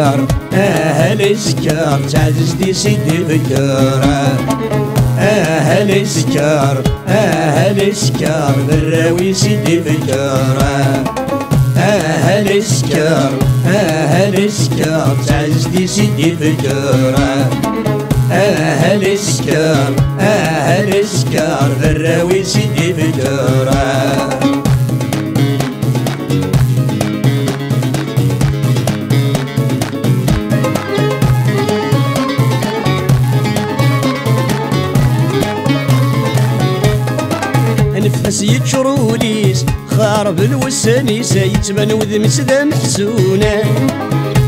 أهل سكر أهل سكر تعزز دي سيدي فكر أهل سكر أهل سكر براوي سيدي فكر أهل سكر أهل سكر تعزز دي سيدي فكر أهل سكر أهل سكر براوي سيدي فكر خارب الوسانيس يتبان وذمس ذا محسونة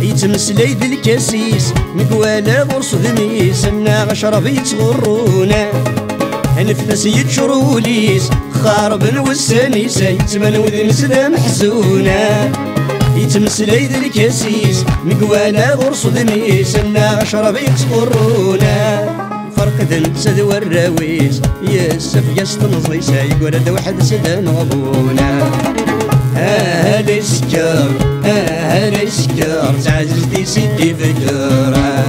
يتمسلي ذي الكاسيس مقوالا غرس ذميس أنا غشرب يتغرونا نفس يتشروليس خارب الوسانيس يتبان وذمس ذا محسونة يتمسلي ذي الكاسيس مقوالا غرس ذميس أنا غشرب يتغرونا فرق ذن سد والراويس يسف يستنصي سايق ورد واحد سدان غبونا أهل سكر أهل سكر تعزز دي سيدي فكرة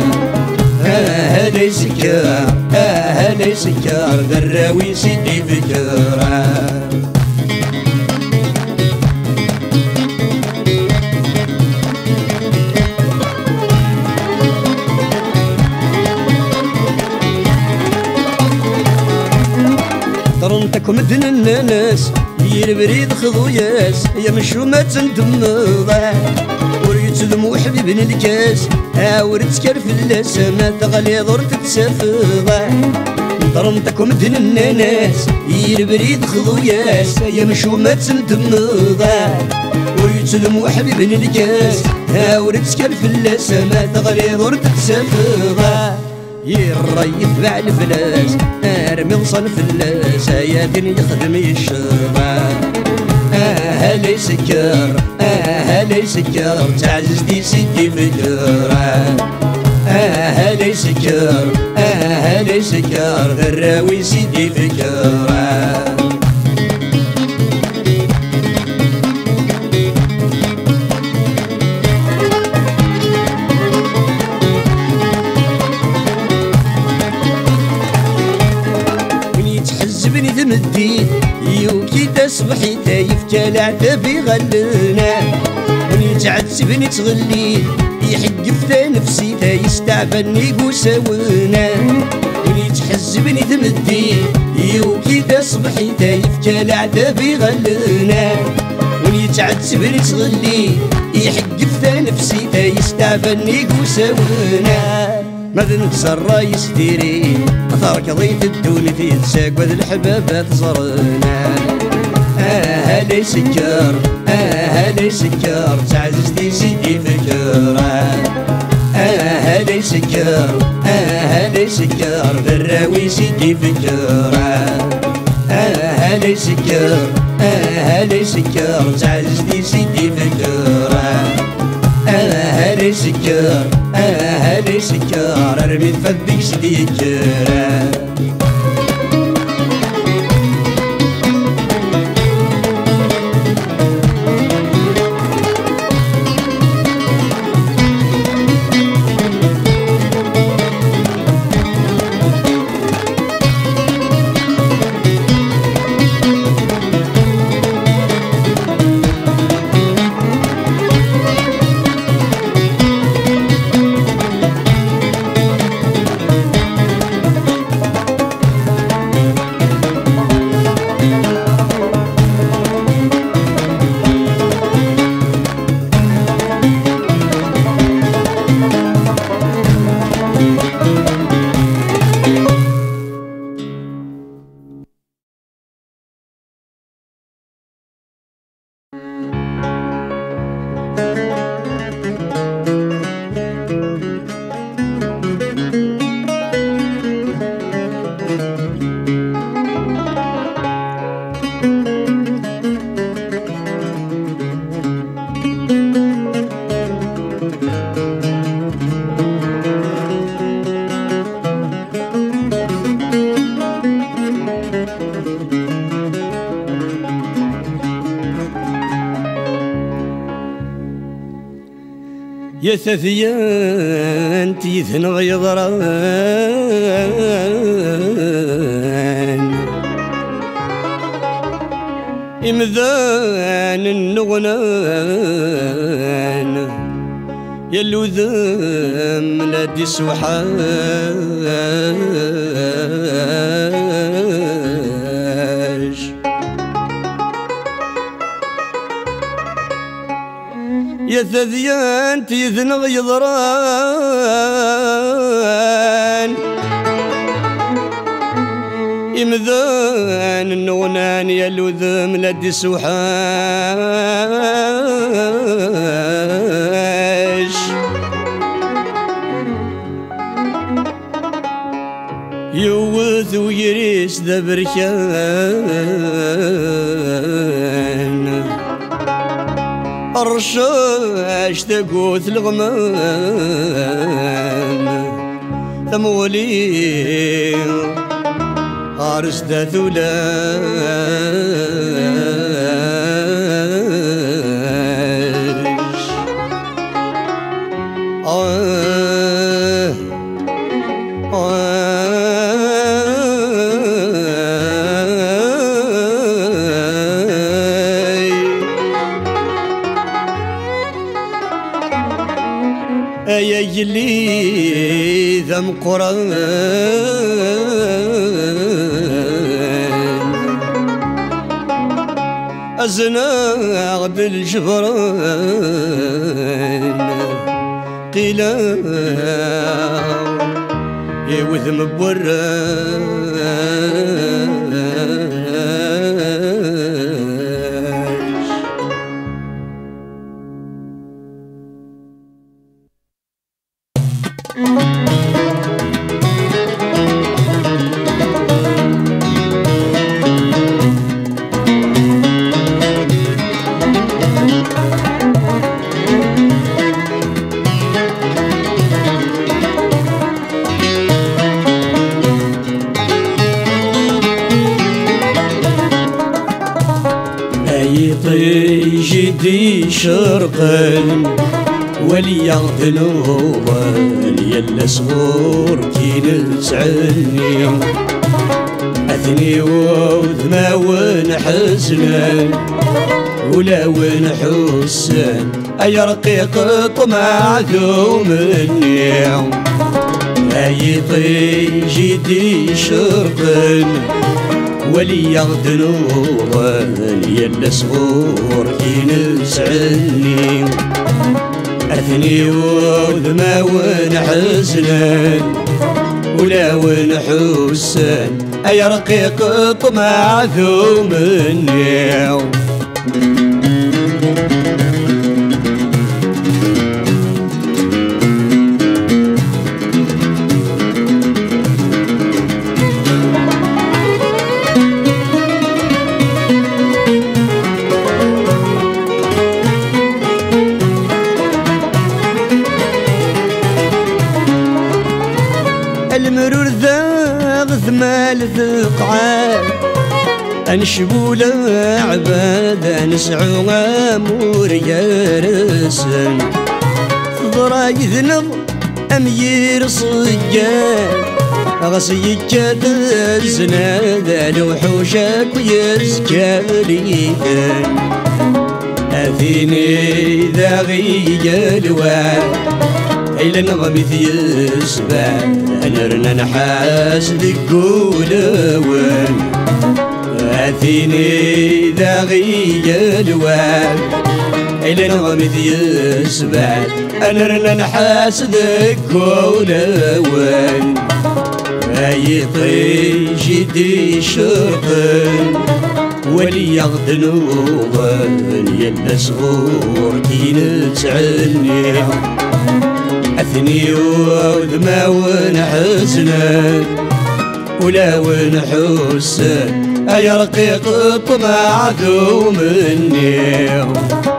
أهل سكر أهل سكر ذراوي سيدي فكرة طرنتكم مدن الناس يربريد خضوياس يا مشومة تندمضا وريت دموع حبيبن الكاس اورد سكر في اللاس ما تغلي ضر تتسافضا طرنتكم مدن الناس يربريد خضوياس يا مشومة تندمضا وريت دموع حبيبن الكاس اورد سكر في اللاس ما تغلي ضر تتسافضا يريف باع الفلاس ارمي غصن فلاس يا دين يخدم يشربا أهل سكر؟ أهل سكر؟ تعزز دي سيدي فكرة أهل سكر؟ أهل سكر؟ ذراوي سيدي فكرة. تايف كالعتا في غلنا من يتعذبني تغلي يحقف تا نفسي تا يستعبني قساونا يتحزبني ذمدي يوكي تصبحي تايف كالعتا في غلنا من يتعذبني تغلي. يحقف تا نفسي تا يستعبني قساونا ماذا نكسر رايس ديري؟ أثارك ضيت الدون في تساق وذ الحبابة تزرنا أهلي سكر أهلي سكر تعزز دي سيدي فكرة. أهلي سكر أهلي سكر ذراوي سيدي فكرة. أهلي سكر أهلي سكر تعزز دي سيدي فكرة. أهلي سكر أهلي سكر ارمي تفدك سدي الجيران ثثيان تيثن غيضران إمذان النغنان يلو ذم نادي سوحاش يا ثذيان تيذن غيضران يمذان النغنان يلو ذم نادي سوحاش. يوث ويريس ذا بركان. الرشاش تقوث الغمام؟ ثمولي عرس ذا يلي ذم قران أزناغ بالجبران قيلا يوثم بوراش ونحزنا ولا ونحسن أي رقيق طمع ذو مني أي طي جدي شرقا ولي يغدنور يلا صغور كي نسعني أثني وذما ونحزنا ولا ونحسن أي رقيق طمع ذو مني. انشبو عباد نسعو أمور يارسن ضراي ذنب امير صيان غسي كاد الزناد الوحوشك ويزكاليان أثيني ذا غي الوان إلى نغمث يسبع نرنا نحاس ذكولوان أثيني ذا غي الوان إلى نغمث يسبع نرنا نحاس ذكولوان أي طي جدي شرقن ولي يغدنوغن يلا صغور كي نتعني أثني وذما ونحزن ولا ونحسن أي رقيق طمع ذو مني.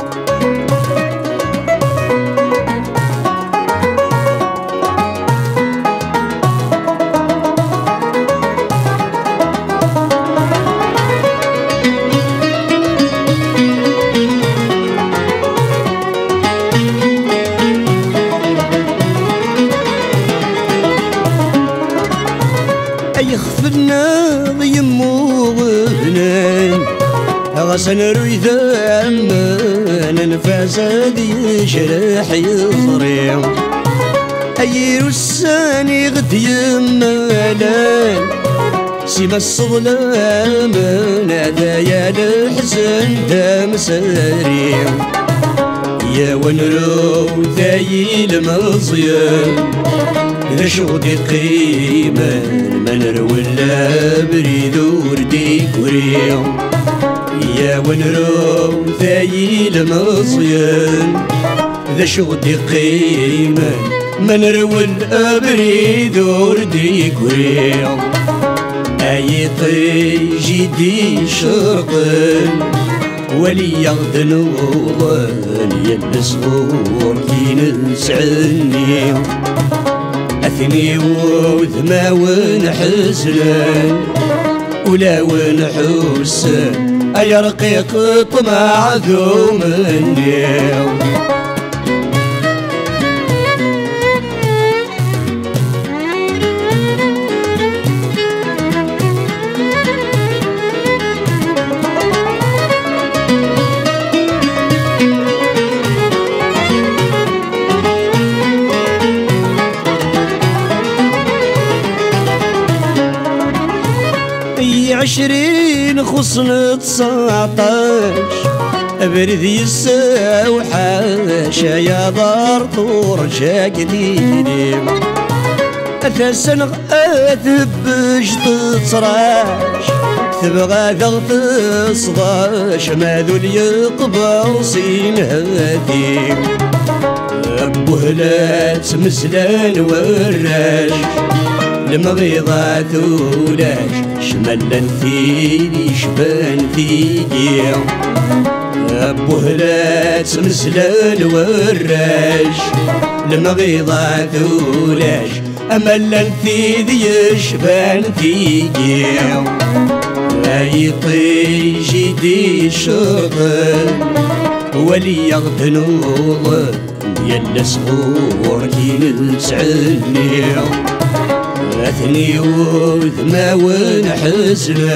غسن رويدا من نفاس يشرح يصري أير الساني غد يمالان سيما الصظلام نادايا الحزن دام ساري يا ونرو ذاي المزيان إذا شغدي قيمة من ولا بريد وردي يا ونرو ذاي المصيان إذا شغدي قيمة؟ من ولا بريد وردي كوريا أي جدي شرقن ولي يغدن وغن يلبس غور كي نسعني أثني وذما ونحزن ولا ونحسن أي رقيق طمع ذو مني عشرين خصن تسعطاش برد يساو يا دار طور جاكديني أثسن أثبش تصراش تبغى ثغط صغاش ما ذول يقبصين هادي أبو هلات مسلان وراش المغيضة ثولاش شمال ثيلي شبان ثيدي أبو هلات مسلال وراش المغيضة ثولاش أمل ثيدي شبان ثيدي أي طيجي دي شغل ولي يغدنوض يلا صغور كي نسعني اثني وثما ونحزن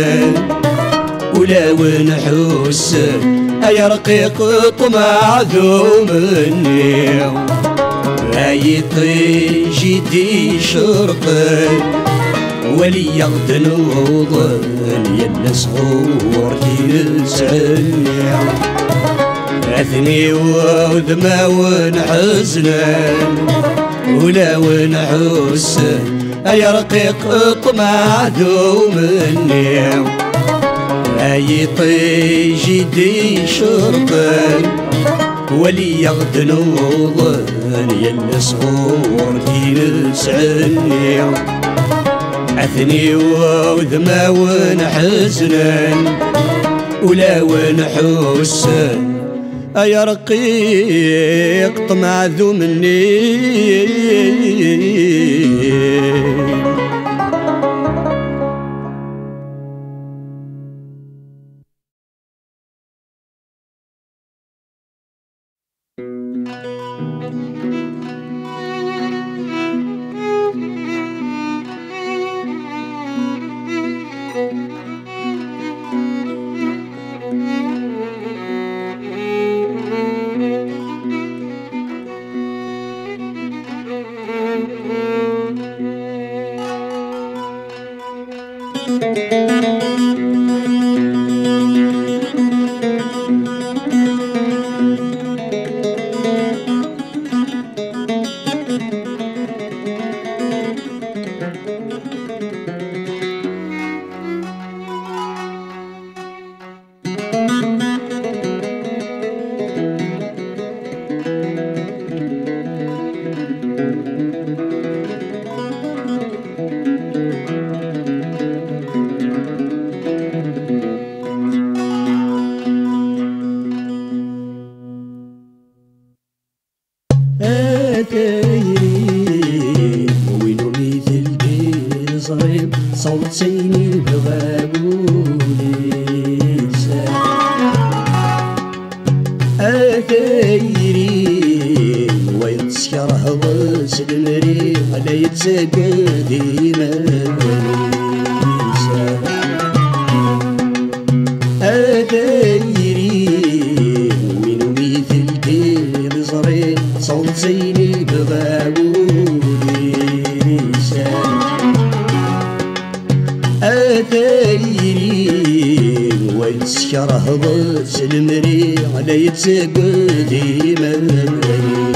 ولا ونحسن أي رقيق طمع ذو مني. أي طيجي دي شرقن ولي يغدن وضن يلا صغور يلسعني أثني وذما ونحزن ولا ونحسن اي رقيق طمع مني اي طيجي دي شرطن ولي يغدن وظن صغور في نسعني عثني وذما ونحزن ولا ونحسن يا رقيق طمع ذو مني. المري على يتسقدي مريسان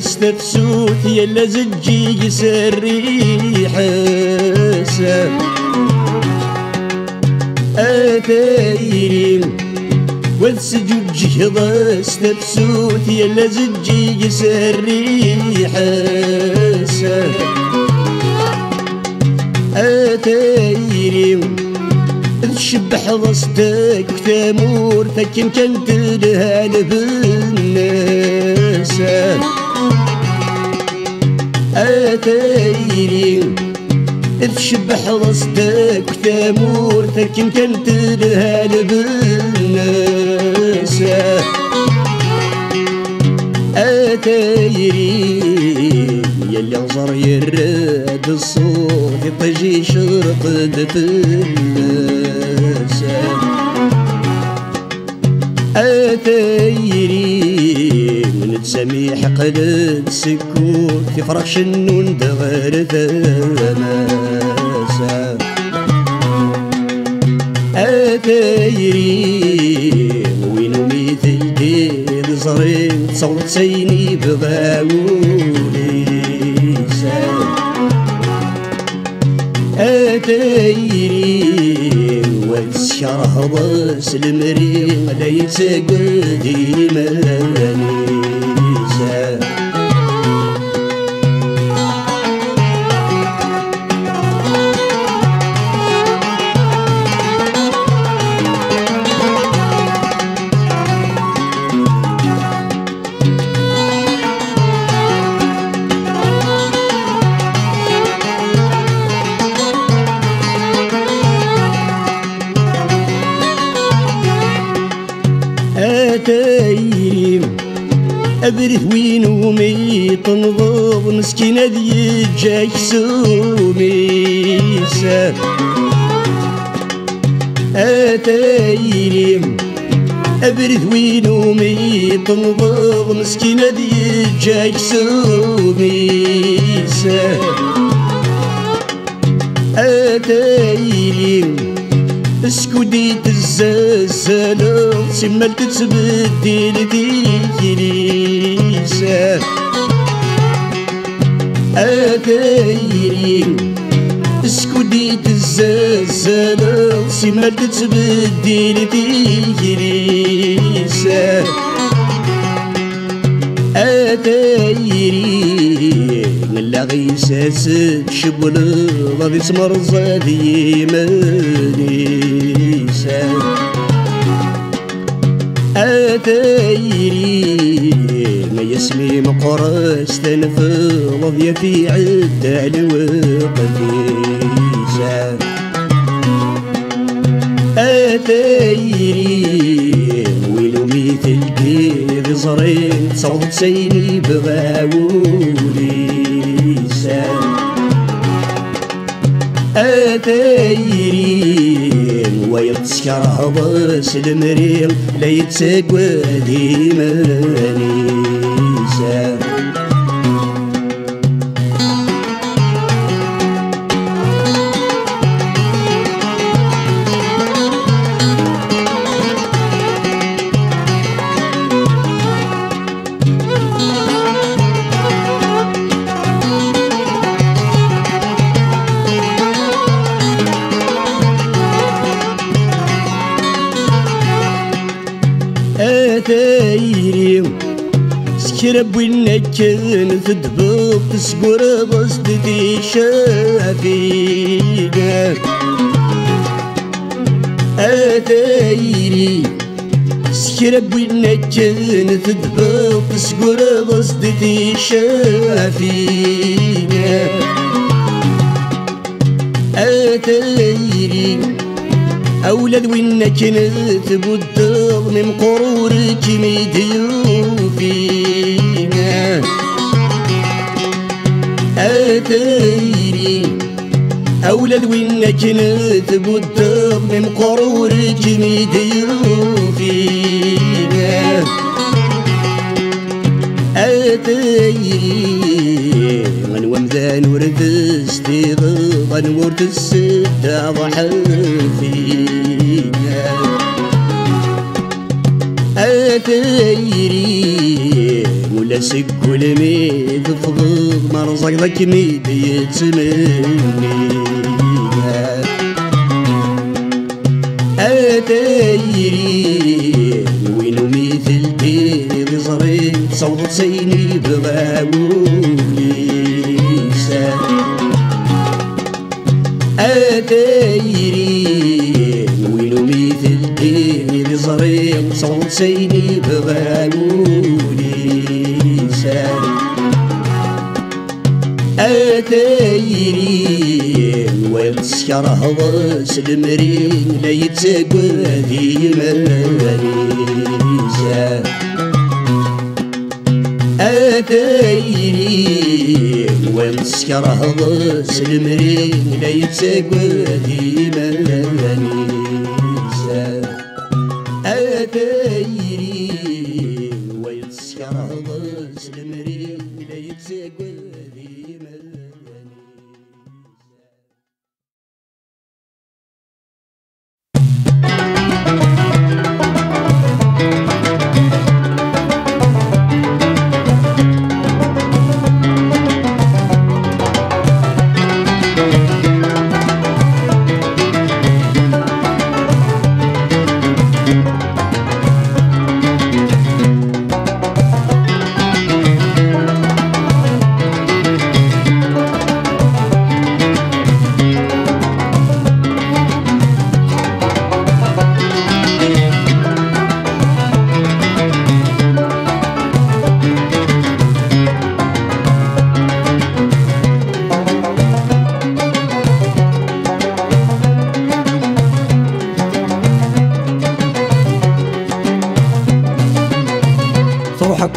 جهضس نفسوت يلا زجي يسري حسن أثيري والسجود جهضس نفسوت يلا زجي يسري حسن أثيري تشبح ضصتك تامور تكن كنت لهال بالناس أتيري. تشبح ضصتك تامور تكن كنت لهال بالناس أتيري. يلي غزر يراد الصوت يطجي شرق الناس أتيري. من تسميح قلب سكوت يفرق شنون دغر ثماسا أتيري وين مثل دير زرين صوت سيني بغاولي سان أتيري والشره ضس المريم ليس قديما أبره وين ومي تنضب مسكينة ذي جاي سومي سا. أتيري اسكوديت الزلزال سمال تتبدل ديكريسة أتيري اسكوديت الزلزال سمال تتبدل ديكريسة أتيري نلا غيساس شبل غادي تمر زادي مانيسا أتيري يسمي مقرس تنفض في عدة الوقتيسا أتيري ويلو مثل كيف زرين صوت سيني بغاولي سان أتيري ويتسكر هضس المريم لا يتسقى أتيري سكرب وينكن تدبق تسقر بصدتي شافينا أتيري. سكرب وين كان تدبق تسقر ضصدتي شافينا أتيري. أولاد وين كنت بدغ من قرورك ميديوفينا أتيري أولاد وين كنت بدغ من قرورك ميديوفينا أتيري من ومذان ورثستي غضن ورث السدة ضحفينا أتيري ولا سكول ميد فضل مرزق ذاك ميد يتمني. أتيري وينو مثل ديري ضزري صوت سيني بغاوليسا أتيري وينو مثل ديري ضزري صوت سيني بغاوليسا أتيري والسكر هضس المرين لا يتساقى ذي مريزة أتيري والسكر هضس المرين لا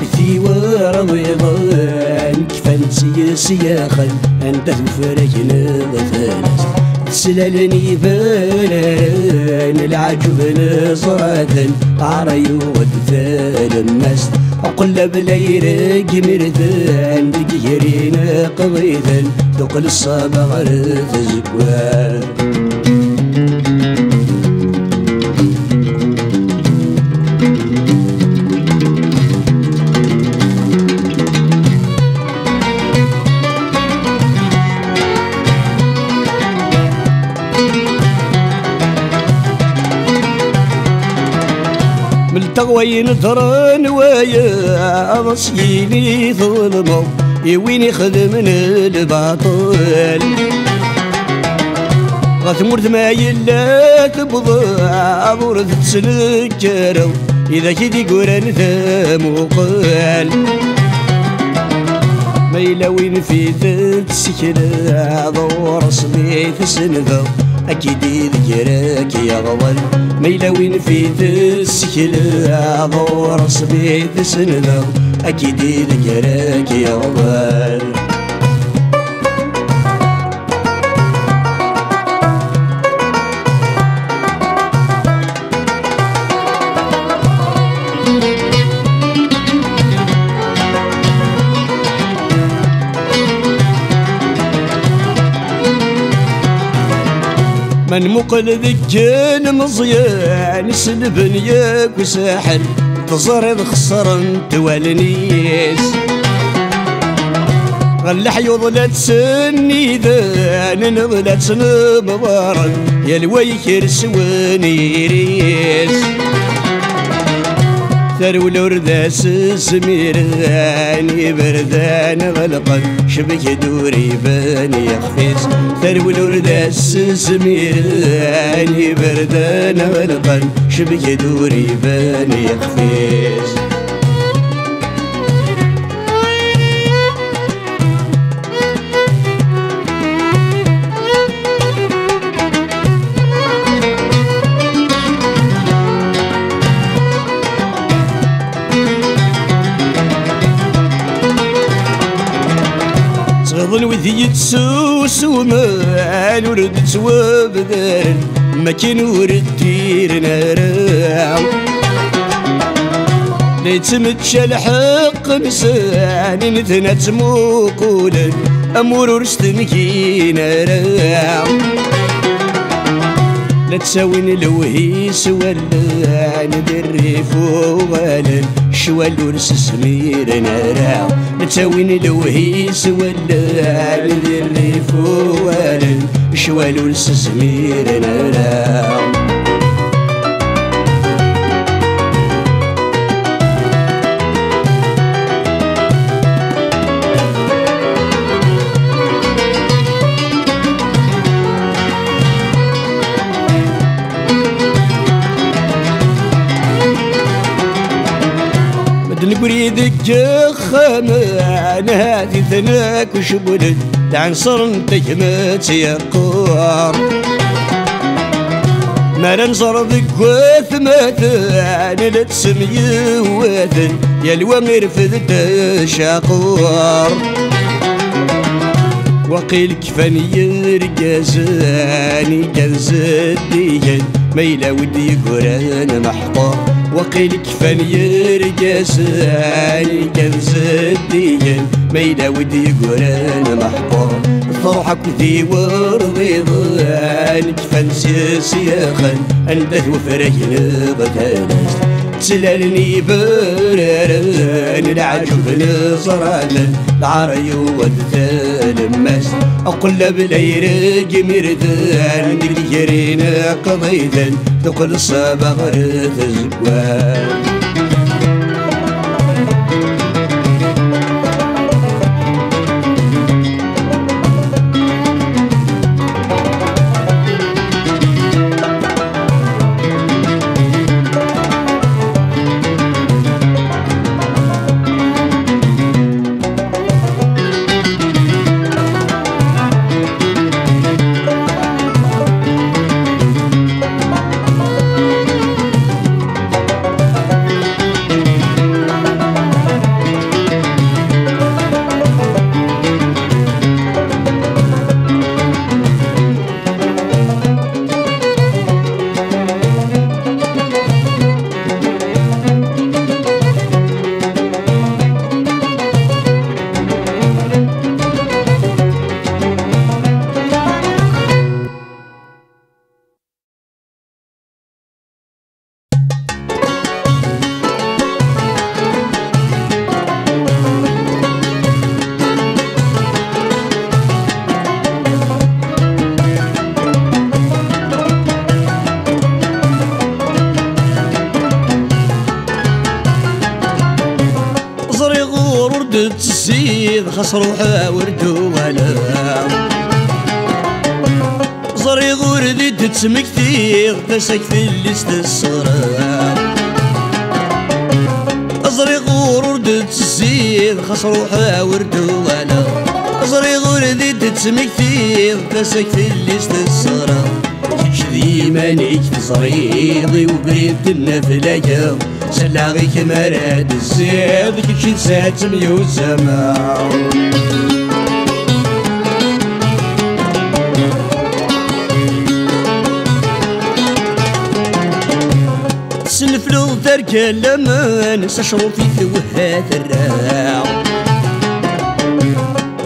روحك في ورضيضان كفان سياسياخا انت تفرجنا ضفانس سلالني بلان العجب نصراتا عريو ودفال الناس وقل بليرق مرثان دقيرين قضيثا دقل الصبغ تزكوان من تغوين تران ويا رصيني ظلمو يوين يخدمن الباطل. غثمرت ما يلا تبضع ورث تسلكرو إذا كدي قران ثموقال ما يلوين في ذات سكنة دور صبيت سنذو أكيد ذكرك يا ما يلوين في ذات سكنة دور صبيت سنذو أكيد ذكرك يا غضل من مقل ذكين مزيان سلبن ياك وساحل تزرد خسرن توالنيس غلح يضلت سني ذان نضلت سنبضارن يا الويكر سواني يريس ثرو الورداس سميراني بردان غلقا شبك دوري باني يخفيس ثرو الورداس سميراني بردان غلقا شبك دوري باني يخفيس يتسوس ومان ورد توابدار ما كان ورد دير نارا ليتمتشى الحق مسان نثنى تموكولا أمور ورستن كينا لا تساوين الوهيس ولا ندري فوغالا شوال ورس سمير نارا لا تساوين الوهيس ولا ندري فوغالا شوال ورس سمير نارا نقريدك خمان هذه ثناك وشبلت تعنصر انت جمات يقار ما ننصر ذك وثمات لا تسمي وثن يا الوامر فذت شاقور وقيل كفاني يرقازاني كنز الديان ميلا ودي قرآن محقور. وقيل كفاني يرقازاني كنز الديان ميلا ودي قران محقور فرحك ذي ورضيضان كفان سياخا. اندث وفرجنا بتانست تسلالني براران العجب نصران العري والثالماس أقول بلاير جميردان ديرين قضيدا ثقل الصبغ الزوان تسيد خسر وحاورد ولا زري غوردي تتسمكتيغ تسك في الليست الصغرى. زري غورد تسيد خسر وحاورد ولا زري غوردي تتسمكتيغ تسك في الليست الصغرى. كشذي مانيك تزريضي وبريد النفلايا سلاغيك مراد الزيد كلشي تسات ميوزما سنفلو ذرك لمن سشرو في ثوهات الراع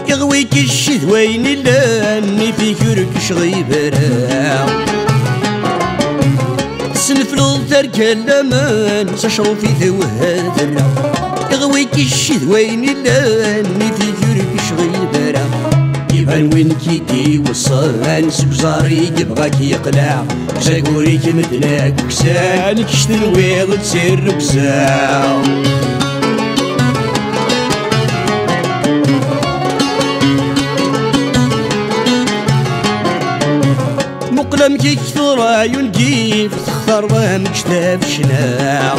يغويك الشذوين لاني في كرك شغيب راع سنفلو ذرك لمن سشرو في ثوهات الراع يغويك الشذوين لاني في كرك شغيب راع من وين كيدي وصل انسك زاري يبغاك يقلع. شاكوريك مدناك وكسان كشت الويض تسير وكسان مقلم كي كثر عيون كيف تختار ضهم كتاب شناع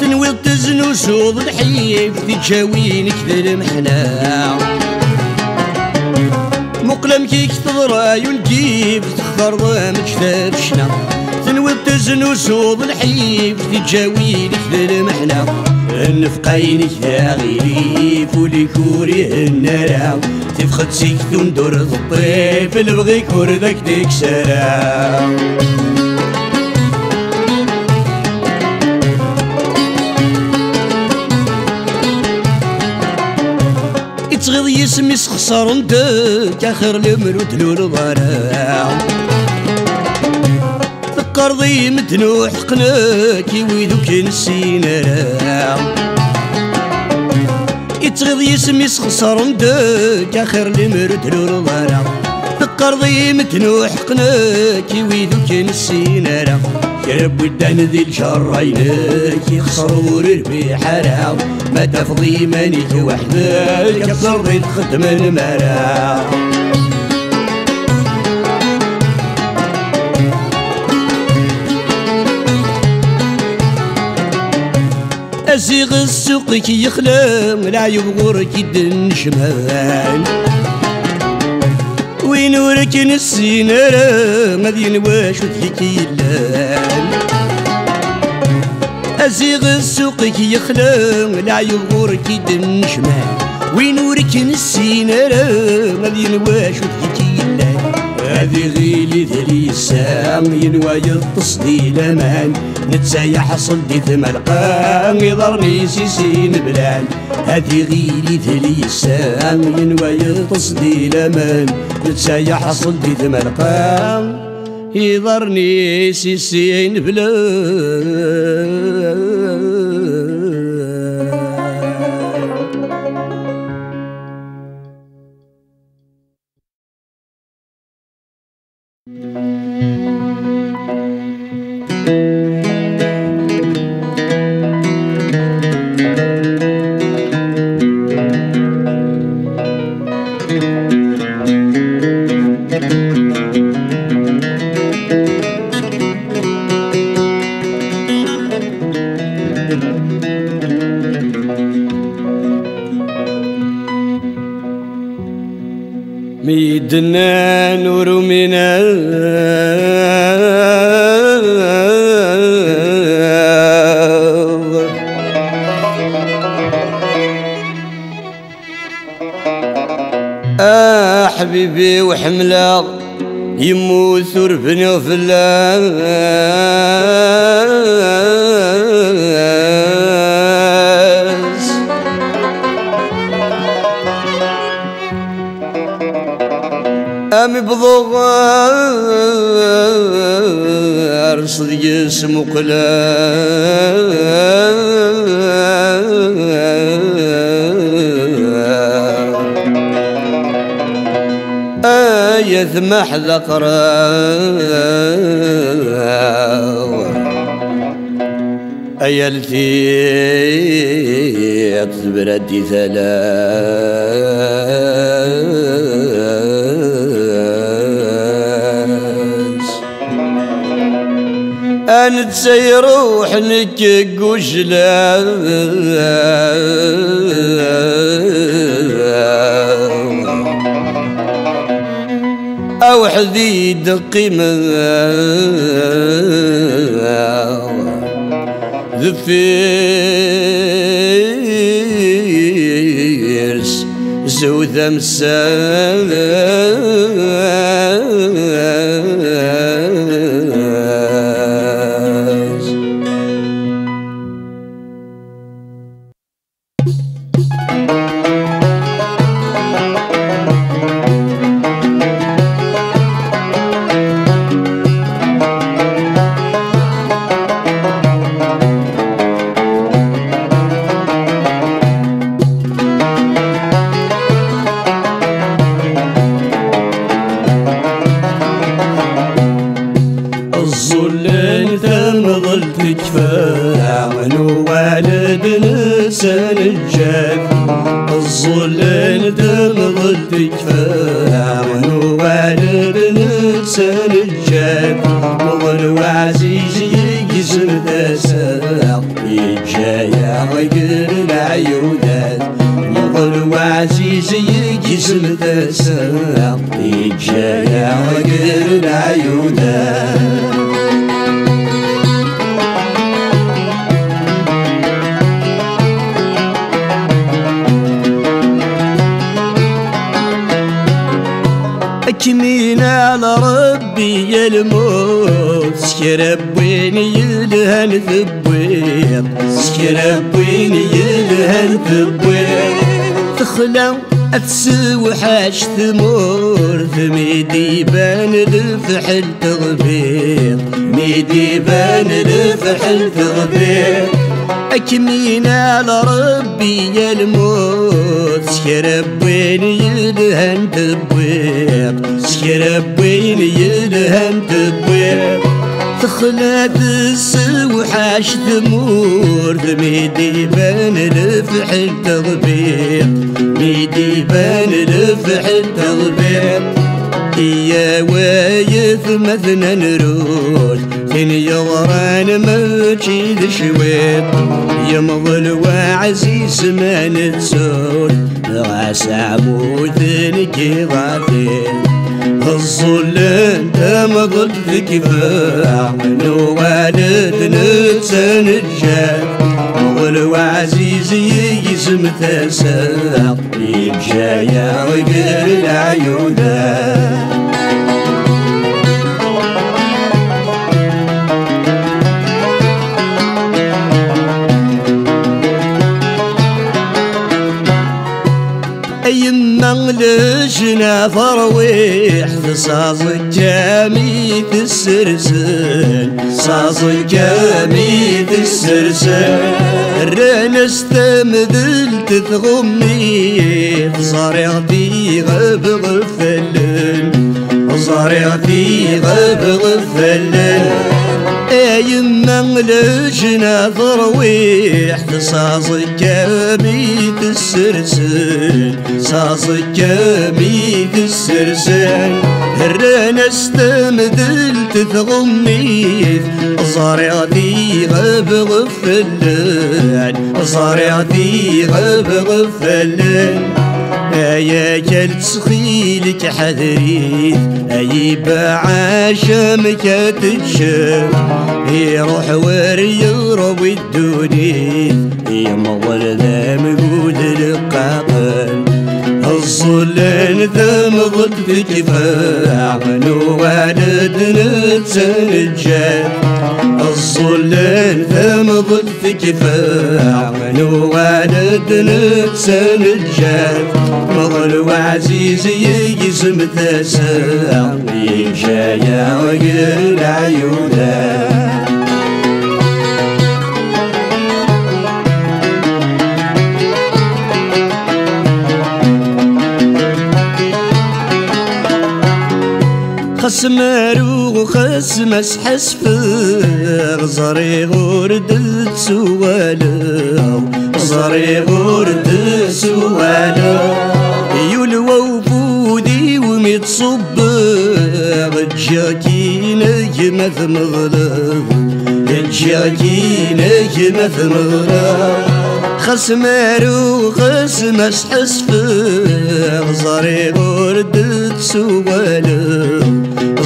تنوي تزنو سوض الحيف تجاوين كذا المحنا مقلم كي كثر عيون كيف تختار ضهم كتاب شناع تنوي تزنو سوض الحيف تجاوين كذا المحنا النفقين كذا غيري فولي كوري النار تفخد سيكتون دور الطيف اللي بغي كور ذاك ديك سلام يتغض يسمي سخسر ندك آخر المرود لول ضرام فكر ضي مدنوح قناك ويدو كان السينارام يتغض يسمي سخسر ندك آخر المرود لول ضرام فكر ضي مدنوح قناك ويدو كان السينارام يا رب ودان ذي الشرينك يخسر ورر في حرام ما تفضي مانيك وحدك كسر ضي تخدم أزيغ السوق كي يخلم لا يبغور كي دن شمال وين ورك نسينا مدين واش وتهيكي اللان أزيغ السوق كي يخلم لا يبغور كي دن شمال وين ورك نسينا مدين واش اللان هذه غيلي ذلي السام ينوى يتصدي لمان. نتسايا حصل دي ثملقان يضرني سيسين بلان هذه غيلي ذلي السام ينوى يتصدي لمان. نتسايا حصل دي ثملقان يضرني سيسين بلان يموت ورفني وفلاس أمي بضغار صدق آية محذ أيلتي تبردي ثلاث أنا تسيروح نكك أو حديد قيمة ذفيرس زوذة مساس تخلو أتسوي حاش ثمور ثميدي بان الفحل تغبير ميدي بان الفحل تغبير أكمين على ربي يا الموت. سكرب وين يلهن تبوير سكرب وين يلهن تبوير تخلى السوحاش ثمور ثميدي بان الفحل تغبير ميدي بان الفحل تغبير يا وايث مثنى نروج ثن يضران ما تشيد شويت يمضل وعزيز ما نتسول غاس عمود ثنكي ضعفين الظلم تمضل في كفاع من والد نتسن الجاد مضل وعزيز يسم تساق يمشى يا غير العيونات مغلشنا فرويح صاص الجامي السرسل. صاص الجامي السرسل. الرنس تمذل تثغمي صارعتي غب غفلن صارعتي غب غفلن يما ملجنا ضرويح صاص الجامي السرسل؟ صاص الجامي السرسل. الرانا استمدل تثغميث صارعتي غب غفلان. صارعتي غب غفلان. يا كل سخيلك حذريت أي بعاشمك تتشف يروح وريروي الدنيا يمضل ذا مقود القاقل الظلن ذا مضد في كفاع من والد ذا مضد في كفاع من والد نتسن الجاد مضل وعزيز يقسم تساع يجايا وغير العيودات خسمارو خسمس حسفر زري غورد سوالو زري غورد سوالو. يولو وفودي ومتصبغ الجاكينة يمث مغلب الجاكينة يمث مغلب خسمارو خسمس حسفر زري غورد سوالو.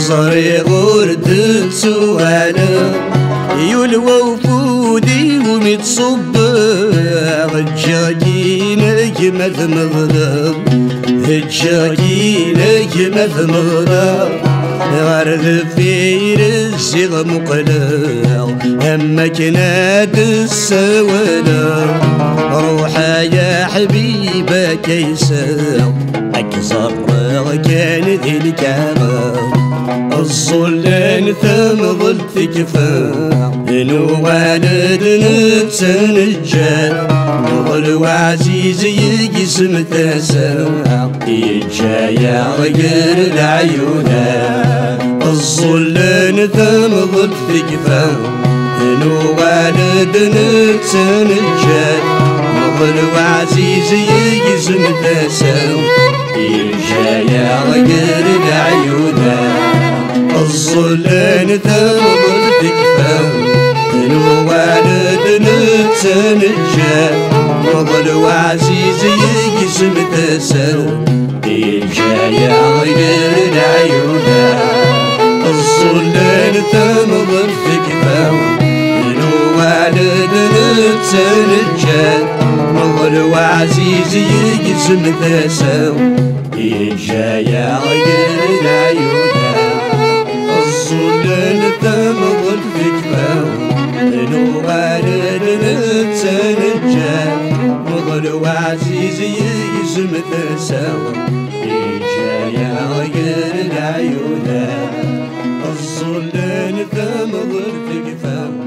صري غرد سوانا يولو وفودي ومتصبغ الجاكينة مث مغرب الجاكينة مث مغرب غرد في رزق مقلع همك ناد السوانا روحا يا حبيبك كيسا أكثر كان ذي الكرم الظلان ثم ظلت كفاع إنو والد نتسن الجاد نظل وعزيز يقسم تساع يجايا غير العيونات الظلان ثم ظلت كفاع نوالد نتنجد مظل وعزيز يجزم دسو يا غير العيونا الظلان تنظر تكفى نوالد نتنجد مظل وعزيز يجزم دسو يا غير وعزيز يقسم ثسو يا غير العيونا الصلن تمظل فكفاو والد نتسنجد مظل وعزيز يقسم ثسو يا غير العيونا الصلن تمظل فكفاو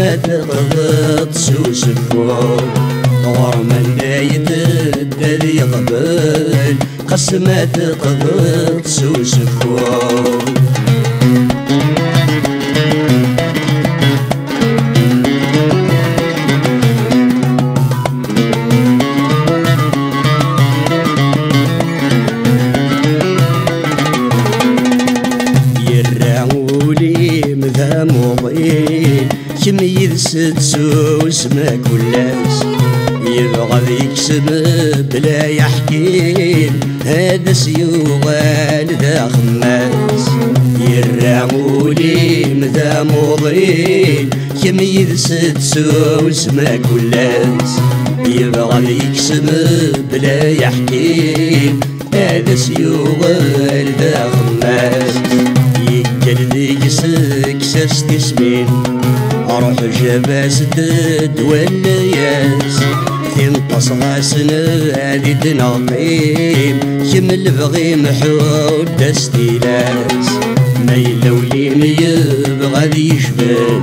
ما تغضط سو سفور غور من دايت الدري قبل قسمة تغضط سو ما كلاس يبغى يكسب بلا يحكيم هذا سيوغال ذا خماس يرعولي مذا موضين كم يدست سوس ما كلاس يبغى يكسب بلا يحكيم هذا سيوغال ذا خماس يقل ذيك سكسس تسمين أروح جباس دد والنياس. تنقص غاسنا هادي دناطيم كمل بغي محود دستيلاس ما يلولي ميبغى ذي يشبال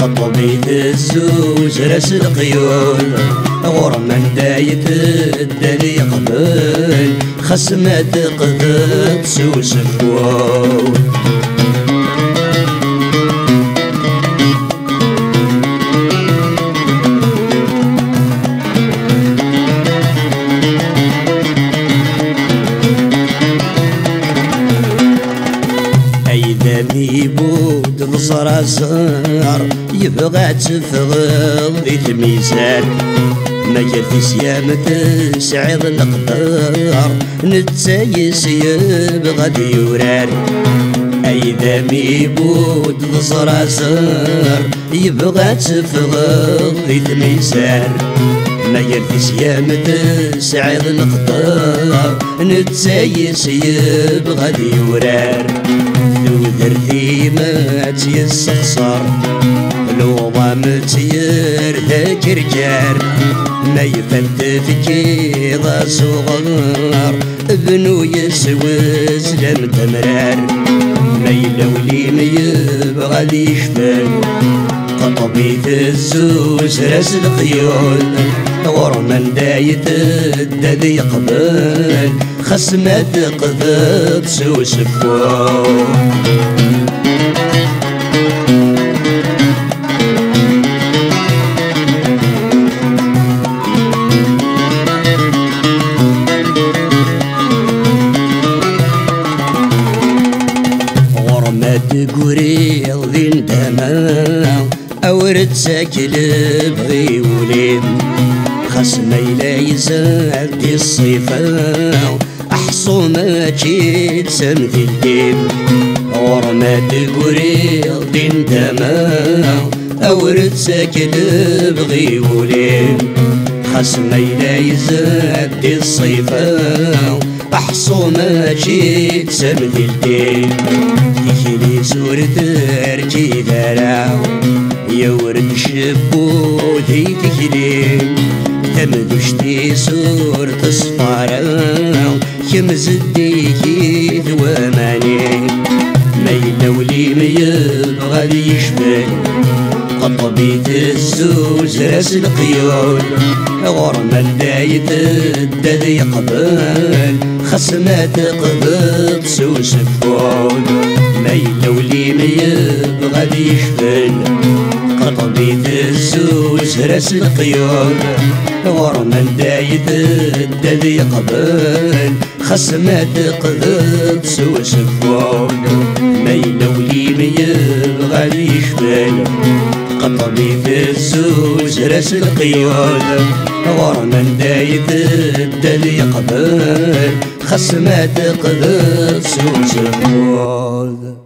قطبي الزوز رأس القيود. غرما دايت الدلي قبل خسمة قذب سوس فوق يبغى تفغض ذي الميزان ما في سيام تسعيد القدر نتسايس يبغى ديوران أي ذا بود نصر صار يبغى تفغض ذي الميزان ما في سيام تسعيد القدر نتسايس يبغى ديوران ذرثي ما تيسخسر لو متير ذاك رجال ما يفتت كيضا صغار ابنو يسوز لم تمرار. ما يلولي ما يبغى لي شفان قطبي الزوز راس القيود غرما دايت الدذي قبل خسمة قذب سوس فوق أورد ساكل بغيولين. خصمي لا يزال دي الصيفة أحصو ما جيت سم في الدين. غرمات قريض دين دماء أورد ساكل بغيولين. خصمي لا يزال دي الصيفة أحصو ما جيت سمد الدين. تجيني سورة أرجي دراو يورد شبو ذي تكلي تمدشتي سورة الصفارة كمز الديكي ثواماني ما ينولي ما يبغى يشبه قطبيت الزوز راس القيود غرما دايت الدد قبل خصمات قبض سوس فون ما يلولي ما يبغى يشفن قطبيت الزوز راس القيود غرما دايت الدد قبل خصمات قبض سوس فون ما يلولي ما يبغى يشفن قطبي في الزوج راس القيود غرما دايت الدلي قبل خصمات قدس وسفود